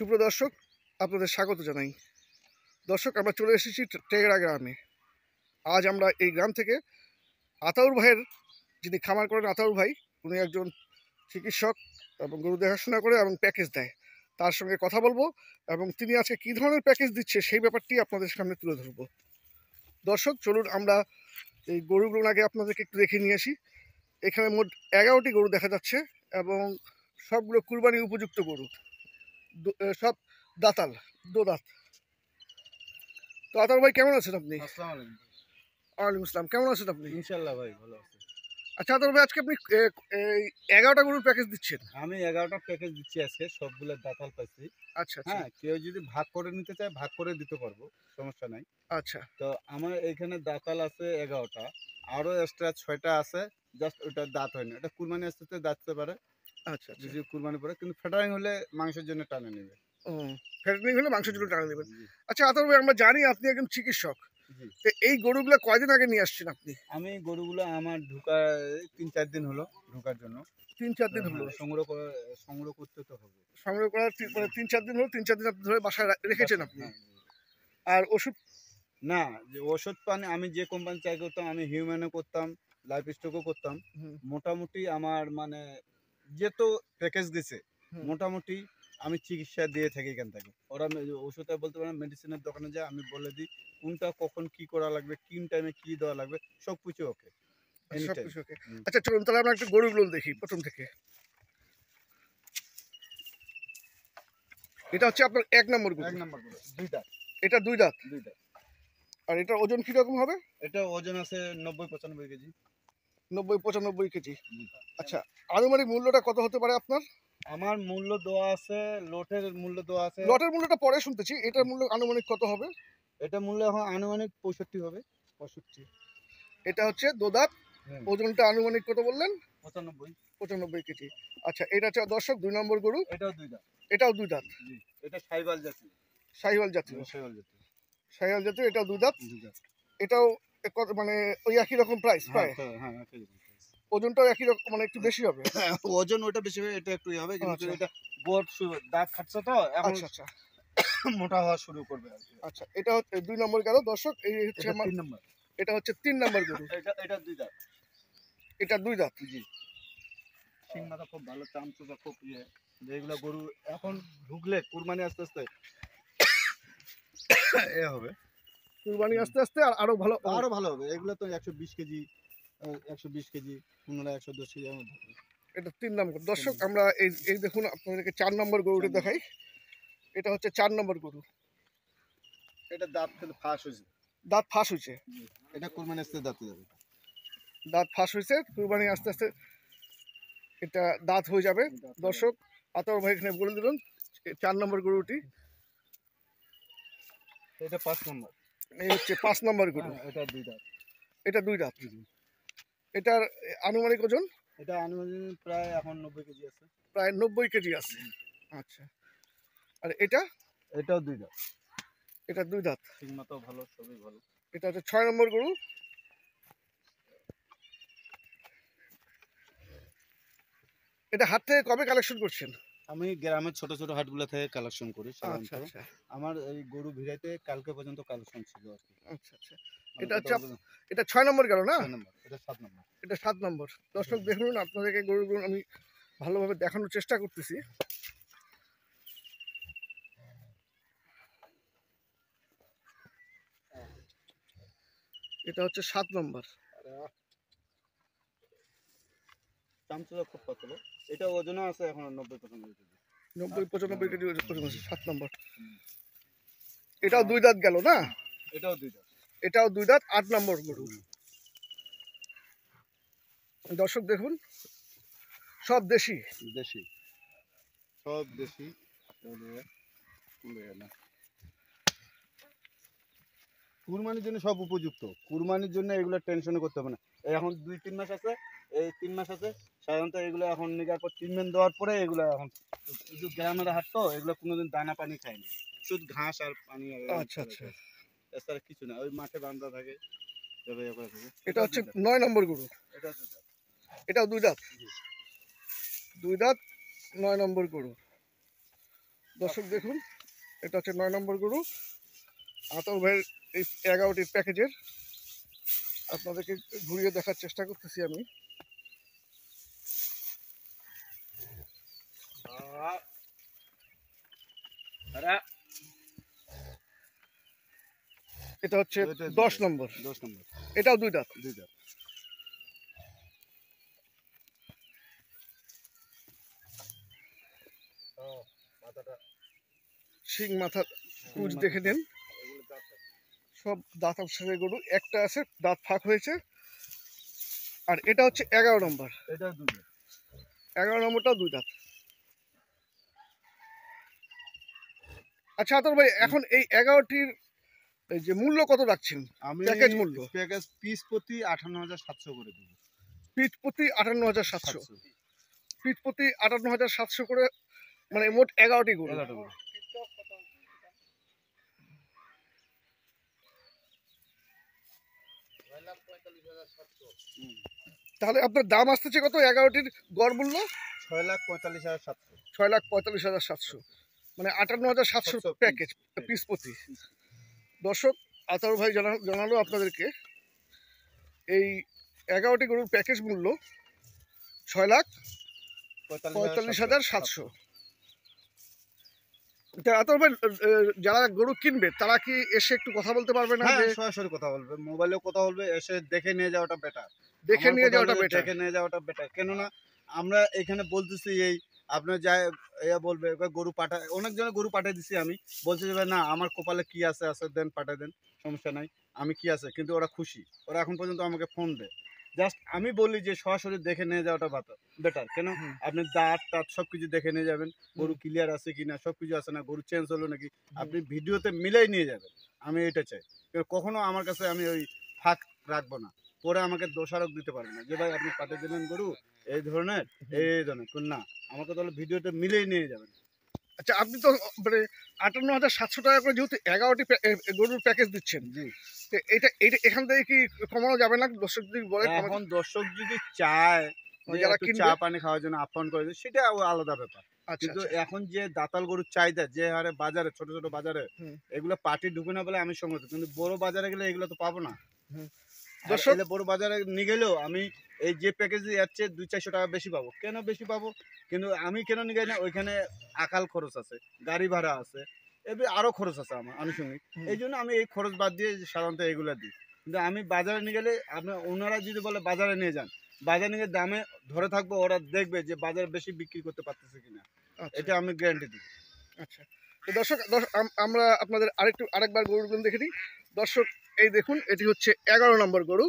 সুপ্রদর্শক আপনাদের স্বাগত জানাই। দর্শক, আমরা চলে এসেছি টেগরা গ্রামে। আজ আমরা এই গ্রাম থেকে আতাউর ভাইয়ের যিনি খামার করেন আতাউর ভাই, উনি একজন চিকিৎসক এবং গরু দেখাশোনা করে এবং প্যাকেজ দেয়। তার সঙ্গে কথা বলব এবং তিনি আজকে কী ধরনের প্যাকেজ দিচ্ছে সেই ব্যাপারটি আপনাদের সামনে তুলে ধরবো। দর্শক, চলুন আমরা এই গরুগুলো আগে আপনাদেরকে একটু দেখে নিয়ে আসি। এখানে মোট এগারোটি গরু দেখা যাচ্ছে এবং সবগুলো কুরবানি উপযুক্ত গরু। সব দাতাল দোদাত। তো আতার ভাই কেমন আছেন আপনি? আসসালামু আলাইকুম। ওয়ালাইকুম আসসালাম কেমন আছেন আপনি? ইনশাল্লাহ ভাই ভালো আছে। আচ্ছা আতার ভাই আজকে আপনি এই এগারোটা গরুর প্যাকেজ দিচ্ছেন? আমি এগারোটা প্যাকেজ দিচ্ছি আজকে সবগুলো দাতাল পাইছি। আচ্ছা আচ্ছা। হ্যাঁ কেউ যদি ভাগ করে নিতে চায় ভাগ করে দিতে পারব সমস্যা নাই। আচ্ছা। তো আমার এখানে দাতাল আছে এগারোটা আরও এক্সট্রা ছয়টা আছে জাস্ট ওটা দাঁত হয়নি। এটা কুরবানি আসতে আসতে দাঁততে পারে আচ্ছা আচ্ছা। যদি কুরবানি পরে কিন্তু হলে মাংসের জন্য টানে নেবে। ও। হলে মাংস জুড়ে টাকা দেবেন আচ্ছা আতার ভাই আমরা জানি আপনি একজন চিকিৎসক। তো এই গরুগুলো কয়দিন আগে নিয়ে আসছেন আপনি? আমি গরুগুলো আমার ঢুকার তিন চার দিন হলো ঢুকার জন্য। তিন চার দিন হলো। হ্যাঁ, সংগ্রহ করে সংগ্রহ করতে তো হবে। সংগ্রহ করার তিন- মানে তিন চার দিন হলো তিন চার দিন আপনি ধরে বাসায় রেখেছেন আপনি? হ্যাঁ, আর ওষুধ? না যে ওষুধ পানি আমি যে কোম্পানি চাই করতাম আমি হিউম্যানও করতাম লাইফ স্টকও করতাম মোটামুটি আমার মানে যেহেতু প্যাকেজ দিছে মোটামুটি আমি চিকিৎসা দিয়ে থাকি এখান থেকে। ওরা ওষুধে বলতে পারে মেডিসিনের দোকানে যায় আমি বলে দিই কোনটা কখন কি করা লাগবে কোন টাইমে কি দেওয়া লাগবে সব কিছু ওকে। আচ্ছা চলুন তাহলে আমরা একটু গরুগুলো দেখি প্রথম থেকে। এটা হচ্ছে আপনার এক নম্বর গরু। এক নম্বর করে দুইটা এটা দুই দাঁত? দুইটা আর এটার ওজন কীরকম হবে? এটা ওজন আছে নব্বই পঁচানব্বই কেজি। নব্বই পঁচানব্বই কেজি। আচ্ছা আনুমানিক মূল্যটা কত হতে পারে আপনার? আমার মূল্য দেওয়া আছে লোটের মূল্য দেওয়া আছে। লটের মূল্যটা পরে শুনতেছি এটার মূল্য আনুমানিক কত হবে? এটা মূল্য এখন আনুমানিক পঁয়ষট্টি হবে পঁয়ষট্টি। এটা হচ্ছে দোদাত হুম। ওজনটা আনুমানিক কত বললেন? পঁচানব্বই। পঁচানব্বই কেজি। আচ্ছা এটা হচ্ছে দর্শক দুই নম্বর গরু। এটাও দুই দাঁত। এটাও দুই দাঁত। এটা সাইবাল জাতি সাহিওয়াল জাতীয়। সাইবাল জাতি সাহিওয়াল জাতীয় এটাও দুই দাঁত। দুইটা এটাও এক কত- মানে ওই একই রকম প্রাইস প্রায়? হ্যাঁ হ্যাঁ ওজনটাও একই রকম মানে একটু বেশি হবে। ওজন ওটা বেশি হবে এটা একটু ইয়ে হবে কিন্তু আচ্ছা। এটা বোর্ড দাগ খাচ্ছে তো এখন আচ্ছা আচ্ছা। মোটা হওয়া শুরু করবে। আচ্ছা এটা হচ্ছে দুই নম্বর গেল। দর্শক এই হচ্ছে আমার তিন নম্বর। এটা হচ্ছে তিন নম্বর গরু। এটা এটা দুইটা এটা দুই দাঁত জি। মাথা খুব ভালো চামচুটা খুব ইয়ে। যেগুলো গরু এখন ঢুকলে কুরবানি আস্তে আস্তে এ হবে। কুরবানি আস্তে আস্তে আর আরও ভালো আরও ভালো হবে। এগুলো তো একশো বিশ কেজি একশো বিশ কেজি পনেরো একশো দশ কেজি এটা তিন নম্বর। দর্শক আমরা এই এই দেখুন আপনাদেরকে চার নম্বর গরুটা দেখাই। এটা হচ্ছে চার নম্বর গরু। এটা দাঁত কিন্তু ফাঁস হয়েছে। দাঁত ফাঁস হয়েছে। এটা কুরবানি আসতে দাঁতে যাবে। দাঁত ফাঁস হয়েছে কুরবানি আস্তে আস্তে এটা দাঁত হয়ে যাবে। দর্শক আতর ভাই এখানে বলে দিলেন চার নম্বর গরুটি। এটা পাঁচ নম্বর। এই হচ্ছে পাঁচ নম্বর গরু। হ্যাঁ, এটা দুই দাঁত। এটা দুই দাঁত। এটার আনুমানিক ওজন? এটা আনুমানিক প্রায় এখন নব্বই কেজি আছে। প্রায় নব্বই কেজি আছে। আচ্ছা। আর এটা? এটাও দুই দাঁত। এটা দুই দাঁত। মাথাও ভালো সবই ভালো। এটা হচ্ছে ছয় নম্বর গরু। এটা হাত থেকে কবে কালেকশন করছেন? আমি গ্রামের ছোট ছোট হাটগুলো থেকে কালেকশন করি আচ্ছা আচ্ছা। আমার এই গরু ভিড়াইতে কালকে পর্যন্ত কালেকশন ছিল আর কি। আচ্ছা আচ্ছা। মানে এটা হচ্ছে এটা ছয় নম্বর গেল না? এটা সাত নম্বর। এটা সাত নম্বর। দর্শক দেখুন আপনাদেরকে গরুগুলো আমি ভালোভাবে দেখানোর চেষ্টা করতেছি। এটা হচ্ছে সাত নম্বর। চামচুরা খুব পাতলো। এটা ওজনও আছে এখন নব্বই পার্সেন্ট নব্বই পঁচানব্বই কেজি ওজন আছে সাত নম্বর। এটাও দুই দাঁত গেল না? এটাও দুইটা এটাও দুই দাঁত আট নম্বর গরু। দর্শক দেখুন সব দেশি? দেশি। সব দেশি। কুরবানির জন্য সব উপযুক্ত। কুরবানির জন্য এগুলো টেনশন করতে হবে না। এখন দুই তিন মাস আছে এই তিন মাস আছে সাধারণত এগুলো এখন নিগার পর ট্রিটমেন্ট দেওয়ার পরে এগুলো এখন শুধু গ্রামের হাট তো এগুলো কোনোদিন দানা পানি খায়নি শুধু ঘাস আর পানি আচ্ছা, আচ্ছা। এছাড়া কিছু না ওই মাঠে বান্ধা থাকে এটা হচ্ছে নয় নম্বর গরু। এটা এটাও দুই দাঁত দুই দাঁত নয় নম্বর গরু। দর্শক দেখুন এটা হচ্ছে নয় নম্বর গরু। আতর ভাইয়ের এই এগারোটির প্যাকেজের আপনাদেরকে ঘুরিয়ে দেখার চেষ্টা করতেছি আমি। এটা হচ্ছে দশ নম্বর। দশ নম্বর। এটাও দুই দাঁত দুইটা। শিং মাথা কুচ দেখে নিন। সব দাঁত অবশেষে গরু একটা আছে দাঁত ফাঁক হয়েছে। আর এটা হচ্ছে এগারো নম্বর। এগারো নম্বরটাও দুই দাঁত। আচ্ছা আতর ভাই এখন এই এগারোটির যে মূল্য কত রাখছেন? আমি প্যাকেজ মূল্য? প্যাকেজ পিস প্রতি আঠান্ন হাজার সাতশো করে দেবো। পিঠ প্রতি আটান্ন হাজার সাতশো। পিঠ প্রতি আটান্ন হাজার সাতশো করে মানে মোট এগারোটি গরু। তাহলে আপনার দাম আসতেছে কত? এগারোটির গড় মূল্য? ছয় লাখ পঁয়তাল্লিশ হাজার সাতশো। ছয় লাখ পঁয়তাল্লিশ হাজার সাতশো। মানে আটান্ন হাজার সাতশো প্যাকেজ পিস প্রতি দর্শক আতার ভাই জানা জানালো আপনাদেরকে এই এগারোটি গরুর প্যাকেজ মূল্য ছয় লাখ পঁয়তাল্লিশ হাজার সাতশো। ভাই যারা গরু কিনবে তারা কি এসে একটু কথা বলতে পারবে না হ্যাঁ সরাসরি কথা বলবে। মোবাইলেও কথা বলবে এসে দেখে নিয়ে যাওয়াটা বেটার দেখে নিয়ে যাওয়াটা বেটার দেখে নিয়ে যাওয়াটা বেটার কেননা আমরা এখানে বলতেছি এই আপনার যায় এ বলবে এবার গরু পাঠা অনেক জনে গরু পাঠিয়ে দিছি আমি। বলছে যে ভাই না আমার কপালে কি আছে আছে দেন পাঠিয়ে দেন সমস্যা নাই আমি কি আছে? কিন্তু ওরা খুশি। ওরা এখন পর্যন্ত আমাকে ফোন দেয়। জাস্ট আমি বলি যে সরাসরি দেখে নিয়ে যাওয়াটা বেটার কেন? আপনি দাঁত টাত সব কিছু দেখে নিয়ে যাবেন। গরু ক্লিয়ার আছে কিনা সব কিছু আছে না গরু চেঞ্জ হলো নাকি? আপনি ভিডিওতে মিলাই নিয়ে যাবেন। আমি এটা চাই। কখনো আমার কাছে আমি ওই ফাঁক রাখব না। পরে আমাকে দোষারোপ দিতে পারবে না যে ভাই আপনি পাঠিয়ে দিলেন গরু এই ধরনের এই ধরনের। না। আমাকে তাহলে ভিডিওটা মিলেই নিয়ে যাবেন। আচ্ছা আপনি তো মানে আটান্ন হাজার সাতশো টাকা করে যেহেতু এগারোটি গরুর প্যাকেজ দিচ্ছেন। জি। তো এটা এটা এখান থেকে কি কমানো যাবে না? দর্শক যদি বলে এখন দর্শক যদি চায় যারা চা পানি খাওয়ার জন্য আপ্যায়ন করে সেটা আলাদা ব্যাপার। আচ্ছা কিন্তু আচ্ছা। এখন যে দাতাল গরুর চাহিদা যে হারে বাজারে ছোট ছোট বাজারে এগুলো পার্টি ঢুকে না বলে আমি সঙ্গত কিন্তু বড় বাজারে গেলে এগুলো তো পাবো না। দর্শক- বড় বাজারে নিয়ে গেলেও আমি এই যে প্যাকেজ যাচ্ছে দুই চারশো টাকা বেশি পাবো। কেন বেশি পাবো? কিন্তু আমি কেন নিয়ে যাই না ওইখানে আকাল খরচ আছে গাড়ি ভাড়া আছে এবার আরও খরচ আছে আমার আনুষঙ্গিক। এই জন্য আমি এই খরচ বাদ দিয়ে সাধারণত এগুলো দিই। কিন্তু আমি বাজারে নিয়ে গেলে আপনার ওনারা যদি বলে বাজারে নিয়ে যান বাজারে নিয়ে দামে ধরে থাকব ওরা দেখবে যে বাজারে বেশি বিক্রি করতে পারতেছে কিনা। আচ্ছা। এটা আমি গ্যারান্টি দিই। আচ্ছা। তো দর্শক দর্শক, আম- আমরা আপনাদের আরেকটু আরেকবার গরুগুলো দেখে নিই দর্শক এই দেখুন এটি হচ্ছে এগারো নম্বর গরু।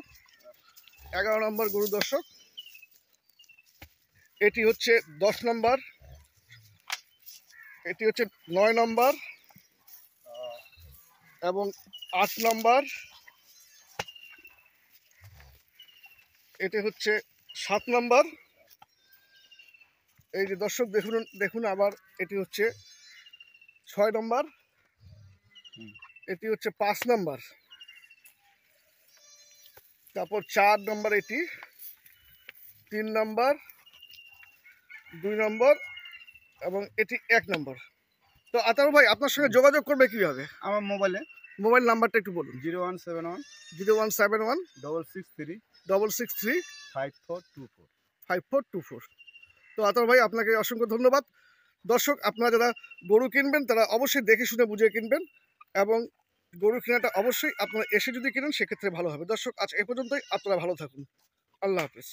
এগারো নম্বর গরু দর্শক। এটি হচ্ছে দশ নম্বর। এটি হচ্ছে নয় নম্বর এবং আট নম্বর। এটি হচ্ছে সাত নম্বর। এই যে দর্শক দেখুন দেখুন আবার এটি হচ্ছে ছয় নম্বর। এটি হচ্ছে পাঁচ নম্বর। তারপর চার নম্বর এটি তিন নম্বর দুই নম্বর এবং এটি এক নম্বর। তো আতার ভাই আপনার সঙ্গে যোগাযোগ করবে কীভাবে? আমার মোবাইলে। মোবাইল নাম্বারটা একটু বলুন। Zero one seven one zero one seven one double six three double six three five four two four. Five four two four. তো আতর ভাই আপনাকে অসংখ্য ধন্যবাদ। দর্শক আপনারা যারা গরু কিনবেন তারা অবশ্যই দেখে শুনে বুঝে কিনবেন এবং গরু কেনাটা অবশ্যই আপনারা এসে যদি কেনেন, সেক্ষেত্রে ভালো হবে। দর্শক, আজ এ পর্যন্তই। আপনারা ভালো থাকুন। আল্লাহ হাফিজ।